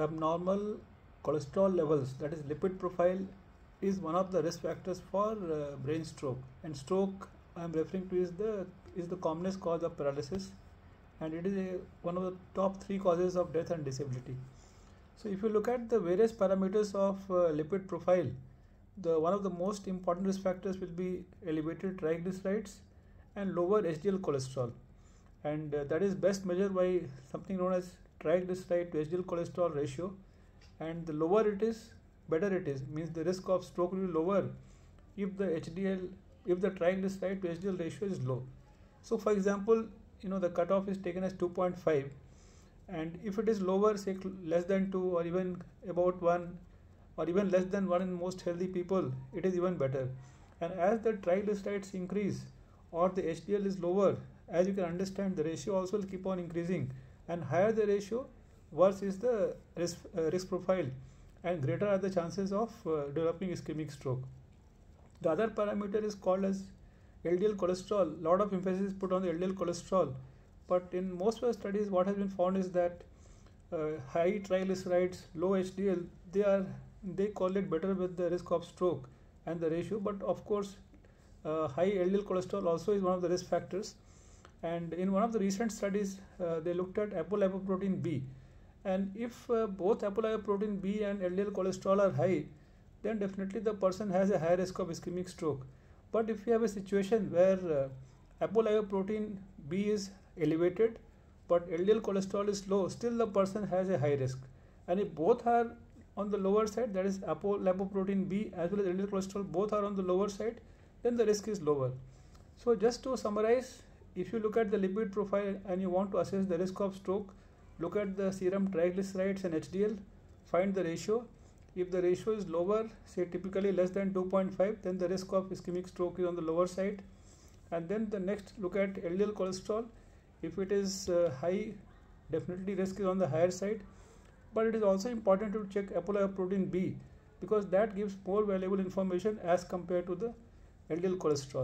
abnormal cholesterol levels, that is lipid profile, is one of the risk factors for uh, brain stroke. And stroke, I am referring to, is the is the commonest cause of paralysis, and it is a, one of the top three causes of death and disability. So, if you look at the various parameters of uh, lipid profile, the one of the most important risk factors will be elevated triglycerides and lower HDL cholesterol, and uh, that is best measured by something known as triglyceride to HDL cholesterol ratio and the lower it is better it is. Means the risk of stroke will be lower if the HDL if the triglyceride to HDL ratio is low. So for example you know the cutoff is taken as 2.5 and if it is lower say less than 2 or even about 1 or even less than 1 in most healthy people it is even better. And as the triglycerides increase or the HDL is lower as you can understand the ratio also will keep on increasing and higher the ratio worse is the risk, uh, risk profile and greater are the chances of uh, developing ischemic stroke. The other parameter is called as LDL cholesterol. Lot of emphasis is put on the LDL cholesterol, but in most of the studies, what has been found is that uh, high triglycerides, low HDL, they are they correlate better with the risk of stroke and the ratio. But of course, uh, high LDL cholesterol also is one of the risk factors and in one of the recent studies uh, they looked at apolipoprotein B. And if uh, both apolipoprotein B and LDL cholesterol are high then definitely the person has a high risk of ischemic stroke. But if you have a situation where uh, apolipoprotein B is elevated but LDL cholesterol is low still the person has a high risk. And if both are on the lower side that is apolipoprotein B as well as LDL cholesterol both are on the lower side then the risk is lower. So just to summarize if you look at the lipid profile and you want to assess the risk of stroke, look at the serum triglycerides and HDL, find the ratio. If the ratio is lower, say typically less than 2.5, then the risk of ischemic stroke is on the lower side. And then the next look at LDL cholesterol. If it is uh, high, definitely risk is on the higher side. But it is also important to check apolipoprotein B because that gives more valuable information as compared to the LDL cholesterol.